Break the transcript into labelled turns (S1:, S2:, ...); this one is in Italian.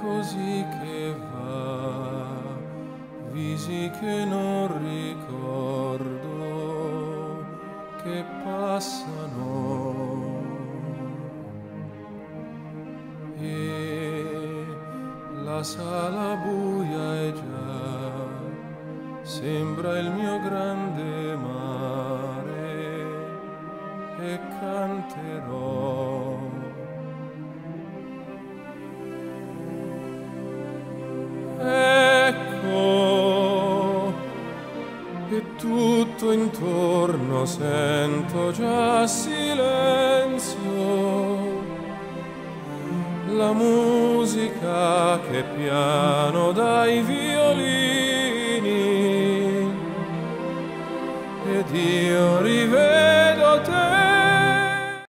S1: così che va, visi che non ricordo, che passano. E la sala buia è già, sembra il mio grande mare, e canterò. E tutto intorno sento già silenzio, la musica che piano dai violini, ed io rivedo